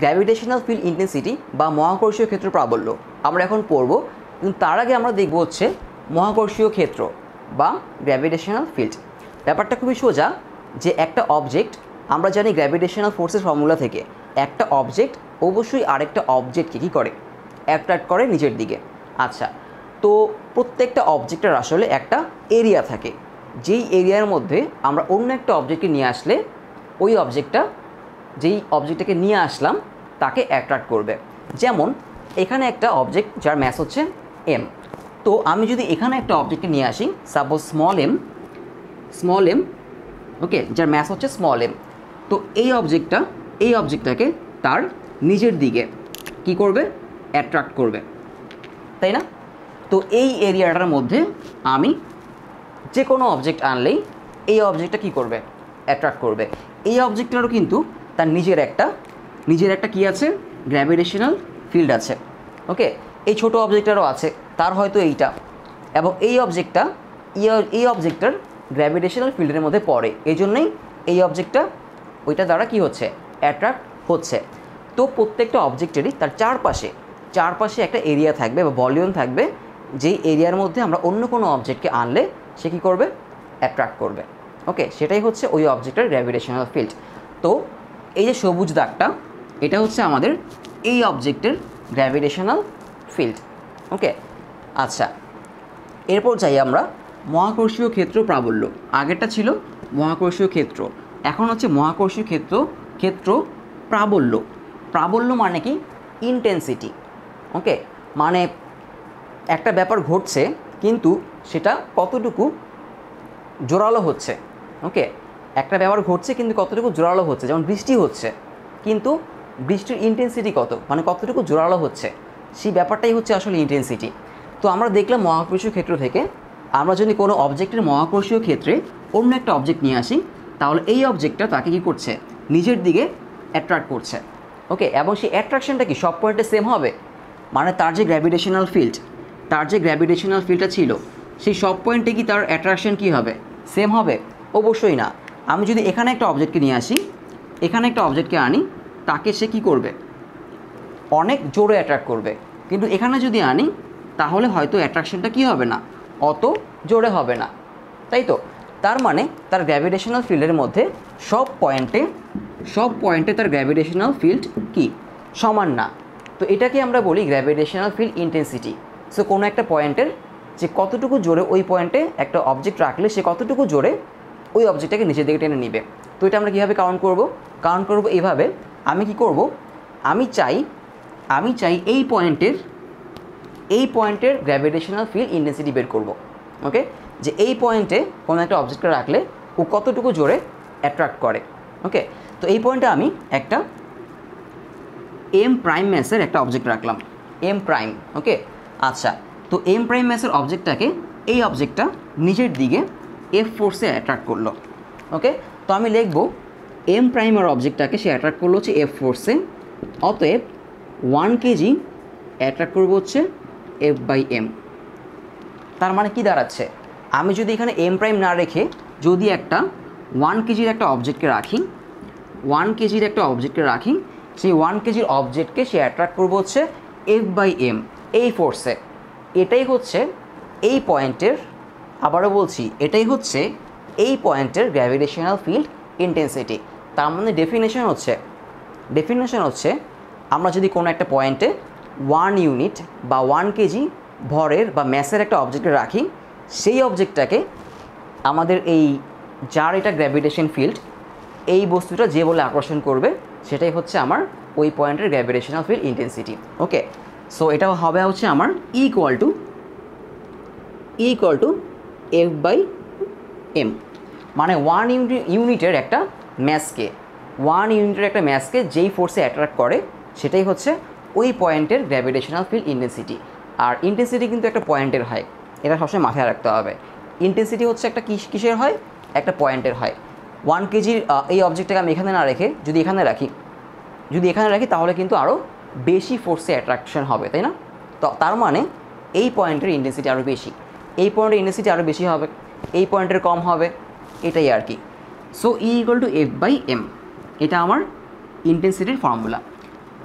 Gravitational field intensity বা মহাকর্ষীয় ক্ষেত্র প্রাবল্য। আমরা এখন পড়ব, কিন্তু তার আগে আমরা দেখব হচ্ছে মহাকর্ষীয় ক্ষেত্র বা গ্র্যাভিটেশনাল ফিল্ড ব্যাপারটা খুবই সোজা, যে একটা অবজেক্ট আমরা জানি গ্র্যাভিটেশনাল ফোর্সের ফর্মুলা থেকে একটা অবজেক্ট অবশ্যই আরেকটা অবজেক্টকে কী করে? অ্যাট্রাক্ট করে নিজের দিকে। আচ্ছা তো প্রত্যেকটা অবজেক্টের আসলে একটা এরিয়া থাকে। যেই এরিয়ার মধ্যে আমরা অন্য একটা অবজেক্টকে নিয়ে আসলে ওই অবজেক্টটা যেই অবজেক্টটাকে নিয়ে আসলাম, তাকে অ্যাট্রাক্ট করবে। যেমন, এখানে একটা অবজেক্ট যার ম্যাস হচ্ছে এম তো আমি যদি এখানে একটা অবজেক্টকে নিয়ে আসি suppose small M small M okay যার ম্যাস হচ্ছে স্মল এম তো এই অবজেক্টটা এই অবজেক্টটাকে তার নিজের দিকে কি করবে? অ্যাট্রাক্ট করবে। তাই না? তো এই এরিয়াটার মধ্যে আমি যে কোনো অবজেক্ট আনলেই এই অবজেক্টটা কি করবে? অ্যাট্রাক্ট করবে। এই অবজেক্টটারও কিন্তু তার নিজের একটা নিজের একটা কি আছে? গ্র্যাভিটেশনাল ফিল্ড আছে। ওকে এই ছোট অবজেক্টটারও আছে, তার হয়তো এইটা। এবং এই অবজেক্টটা এই অবজেক্টটার গ্র্যাভিটেশনাল ফিল্ডের মধ্যে পড়ে। এই জন্যই এই অবজেক্টটা ওইটা দ্বারা কি হচ্ছে? অ্যাট্রাক্ট হচ্ছে। তো প্রত্যেকটা অবজেক্টেরই তার চারপাশে চারপাশে একটা এরিয়া থাকবে বা ভলিউম থাকবে, যেই এরিয়ার মধ্যে আমরা অন্য কোনো অবজেক্টকে আনলে, সে কী করবে? অ্যাট্রাক্ট করবে। ওকে সেটাই হচ্ছে ওই অবজেক্টের গ্র্যাভিটেশনাল ফিল্ড তো এই যে সবুজ দাগটা, এটা হচ্ছে আমাদের এই অবজেক্টের গ্র্যাভিটেশনাল ফিল্ড ওকে আচ্ছা এরপর যাই আমরা মহাকর্ষীয় ক্ষেত্র প্রাবল্য। আগেরটা ছিল মহাকর্ষীয় ক্ষেত্র, এখন হচ্ছে মহাকর্ষীয় ক্ষেত্র ক্ষেত্র প্রাবল্য। প্রাবল্য মানে কি? ইন্টেন্সিটি ওকে মানে একটা ব্যাপার ঘটছে, কিন্তু সেটা কতটুকু জোরালো হচ্ছে? ওকে একটা ব্যাপার ঘটছে কিন্তু কতটুকু জোরালো হচ্ছে? যেমন বৃষ্টি হচ্ছে, কিন্তু বৃষ্টির ইন্টেন্সিটি কত? মানে কতটুকু জোরালো হচ্ছে? সেই ব্যাপারটাই হচ্ছে আসলে ইন্টেন্সিটি তো আমরা দেখলাম মহাকর্ষীয় ক্ষেত্র থেকে, আমরা যদি কোনো অবজেক্টের মহাকর্ষীয় ক্ষেত্রে অন্য একটা অবজেক্ট নিয়ে আসি, তাহলে এই অবজেক্টটা তাকে কী করছে? নিজের দিকে অ্যাট্রাক্ট করছে। ওকে এবং সেই অ্যাট্রাকশনটা কি? সব পয়েন্টে সেম হবে? মানে তার যে গ্র্যাভিটেশনাল ফিল্ড তার যে গ্র্যাভিটেশনাল ফিল্ডটা ছিল, সেই সব পয়েন্টে কি তার অ্যাট্রাকশন কী হবে? সেম হবে? অবশ্যই না। আমি যদি এখানে একটা অবজেক্টকে নিয়ে আসি, এখানে একটা অবজেক্টকে আনি, তাকে সে কী করবে? অনেক জোরে অ্যাট্রাক্ট করবে। কিন্তু এখানে যদি আনি, তাহলে হয়তো অ্যাট্রাকশনটা কি হবে না? অত জোরে হবে না। তাই তো? তার মানে তার গ্র্যাভিটেশনাল ফিল্ডের মধ্যে সব পয়েন্টে সব পয়েন্টে তার গ্র্যাভিটেশনাল ফিল্ড কি? সমান না। তো এটাকে আমরা বলি গ্র্যাভিটেশনাল ফিল্ড ইন্টেন্সিটি সো কোনো একটা পয়েন্টের যে কতটুকু জোরে ওই পয়েন্টে একটা অবজেক্ট রাখলে সে কতটুকু জোরে ওই অবজেক্টটাকে নিচের দিকে টেনে নিবে। তো এটা আমরা কীভাবে কাউন্ট করব? কাউন্ট করব এইভাবে আমি কি করব? আমি চাই আমি চাই এই পয়েন্টের এই পয়েন্টের গ্র্যাভিটেশনাল ফিল্ড ইন্টেন্সিটি বের করব। ওকে যে এই পয়েন্টে কোনো একটা অবজেক্টকে রাখলে ও কতটুকু জোরে অ্যাট্রাক্ট করে। ওকে তো এই পয়েন্টে আমি একটা এম প্রাইম ম্যাসের একটা অবজেক্ট রাখলাম। এম প্রাইম ওকে আচ্ছা তো এম প্রাইম ম্যাসের অবজেক্টটাকে এই অবজেক্টটা নিজের দিকে এফ ফোর্সে অ্যাট্রাক্ট করল। ওকে তো আমি লিখব এম প্রাইমের অবজেক্টটাকে সে অ্যাট্রাক্ট করল হচ্ছে এফ ফোর্সে অতএব ওয়ান কেজি অ্যাট্রাক্ট করব হচ্ছে এফ বাই এম তার মানে কি দাঁড়াচ্ছে? আমি যদি এখানে এম প্রাইম না রেখে যদি একটা ওয়ান কেজির একটা অবজেক্টকে রাখি ওয়ান কেজির একটা অবজেক্টকে রাখি, সেই ওয়ান কেজির অবজেক্টকে সে অ্যাট্রাক্ট করব হচ্ছে এফ বাই এম এই ফোর্সে এটাই হচ্ছে এই পয়েন্টের আবারও বলছি, এটাই হচ্ছে এই পয়েন্টের গ্র্যাভিটেশনাল ফিল্ড ইন্টেন্সিটি তার মানে ডেফিনেশন হচ্ছে ডেফিনেশন হচ্ছে আমরা যদি কোনো একটা পয়েন্টে ওয়ান ইউনিট বা ওয়ান কেজি ভরের বা ম্যাসের একটা অবজেক্টে রাখি, সেই অবজেক্টটাকে আমাদের এই যার এটা গ্র্যাভিটেশন ফিল্ড এই বস্তুটা যে বলে আকর্ষণ করবে, সেটাই হচ্ছে আমার ওই পয়েন্টের gravitational field intensity okay so এটা হবে হচ্ছে আমার equal to equal to F by M মানে ওয়ান ইউনিট ইউনিটের একটা ম্যাসকে ওয়ান ইউনিটের একটা ম্যাসকে যেই ফোর্সে অ্যাট্রাক্ট করে, সেটাই হচ্ছে ওই পয়েন্টের গ্র্যাভিটেশনাল ফিল্ড ইন্টেন্সিটি আর ইন্টেন্সিটি কিন্তু একটা পয়েন্টের হয়, এটা সবসময় মাথায় রাখতে হবে। ইন্টেন্সিটি হচ্ছে একটা কিস, কিসের হয়? একটা পয়েন্টের হয়। ওয়ান কেজির এই অবজেক্টটাকে আমি এখানে না রেখে যদি এখানে রাখি, যদি এখানে রাখি তাহলে কিন্তু আরও বেশি ফোর্সে অ্যাট্রাকশন হবে, তাই না? তো তার মানে এই পয়েন্টের ইন্টেন্সিটি আরও বেশি। এই পয়েন্টের ইন্টেন্সিটি আরও বেশি হবে, এই পয়েন্টের কম হবে, এটাই আর কি। So E equal to F by M এটা আমার ইন্টেন্সিটির ফর্মুলা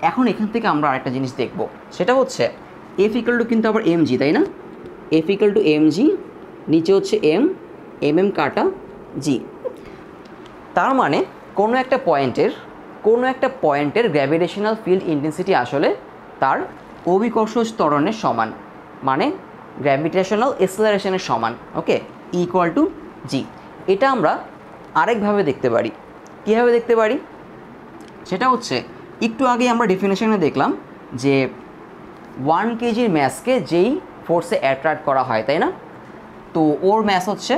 এখন এখান থেকে আমরা আরেকটা জিনিস দেখব, সেটা হচ্ছে এফ ইকাল টু কিন্তু আবার এম জি তাই না? F equal to M G নিচে হচ্ছে এম এম এম কাটা জি তার মানে কোনো একটা পয়েন্টের কোনো একটা পয়েন্টের গ্র্যাভিটেশনাল ফিল্ড ইন্টেন্সিটি আসলে তার অভিকর্ষ ত্বরণের সমান। মানে গ্র্যাভিটেশনাল এক্সেলারেশনের সমান ওকে ইকুয়াল টু জি এটা আমরা আরেকভাবে দেখতে পারি। কীভাবে দেখতে পারি? সেটা হচ্ছে, একটু আগে আমরা ডেফিনেশনে দেখলাম যে ওয়ান কেজির ম্যাসকে যেই ফোর্সে অ্যাট্রাক্ট করা হয়, তাই না? তো ওর ম্যাস হচ্ছে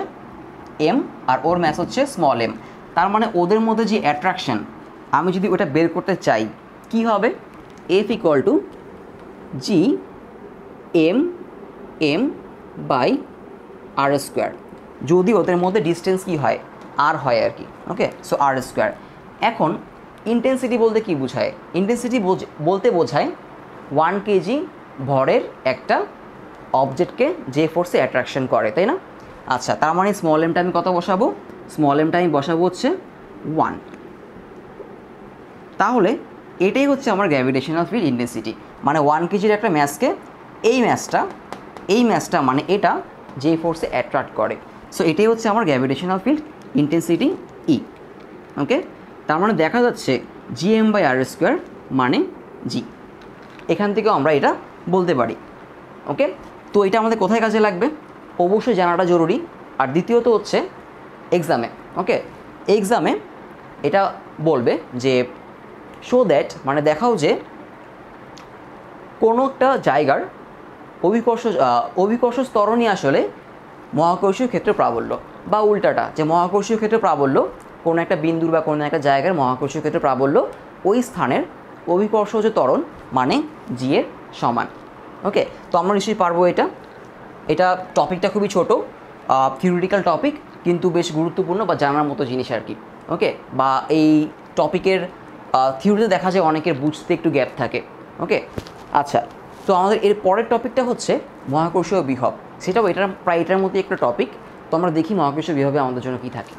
এম আর ওর ম্যাস হচ্ছে স্মল এম তার মানে ওদের মধ্যে যে অ্যাট্রাকশন আমি যদি ওটা বের করতে চাই, কি হবে? F equal to G M M by R square. যদি ওদের মধ্যে ডিস্টেন্স কি হয়? আর হয় আর কি ওকে সো আর স্কোয়ার এখন ইন্টেন্সিটি বলতে কি বোঝায়? ইন্টেন্সিটি বলতে বোঝায় ওয়ান কেজি ভরের একটা অবজেক্টকে যে ফোর্সে অ্যাট্রাকশন করে, তাই না? আচ্ছা তার মানে স্মল এমটা আমি কত বসাবো? স্মল এমটা আমি বসাবো হচ্ছে ওয়ান তাহলে এটাই হচ্ছে আমার গ্র্যাভিটেশনাল ফিল্ড ইন্টেন্সিটি মানে ওয়ান কেজির একটা ম্যাচকে এই ম্যাচটা এই ম্যাচটা মানে এটা যে ফোর্সে অ্যাট্রাক্ট করে। সো এটাই হচ্ছে আমার gravitational field intensity E okay তার মানে দেখা যাচ্ছে G M by R square মানে জি এখান থেকেও আমরা এটা বলতে পারি ওকে তো এটা আমাদের কোথায় কাজে লাগবে? অবশ্যই জানাটা জরুরি। আর দ্বিতীয়ত হচ্ছে এক্সামে ওকে এক্সামে এটা বলবে যে শো দ্যাট মানে দেখাও যে কোনো একটা জায়গার অভিকর্ষ অভিকর্ষ স্তরণই আসলে মহাকর্ষীয় ক্ষেত্রে প্রাবল্য বা উল্টাটা, যে মহাকর্ষীয় ক্ষেত্রে প্রাবল্য কোনো একটা বিন্দুর বা কোনো একটা জায়গার মহাকর্ষীয় ক্ষেত্রে প্রাবল্য, ওই স্থানের অভিকর্ষ যে ত্বরণ মানে জি এর সমান। ওকে তো আমরা নিশ্চয়ই পারব এটা। এটা টপিকটা খুবই ছোট থিওরিটিক্যাল টপিক কিন্তু বেশ গুরুত্বপূর্ণ বা জানার মতো জিনিস আর কি। ওকে বা এই টপিকের থিওরিতে দেখা যায় অনেকের বুঝতে একটু গ্যাপ থাকে। ওকে আচ্ছা। তো আমাদের এর পরের টপিকটা হচ্ছে মহাকর্ষীয় বিহব সেটাও এটার, প্রায় এটার মধ্যে একটা টপিক তো আমরা দেখি মহাকর্ষীয় বিহবে আমাদের জন্য কী থাকে।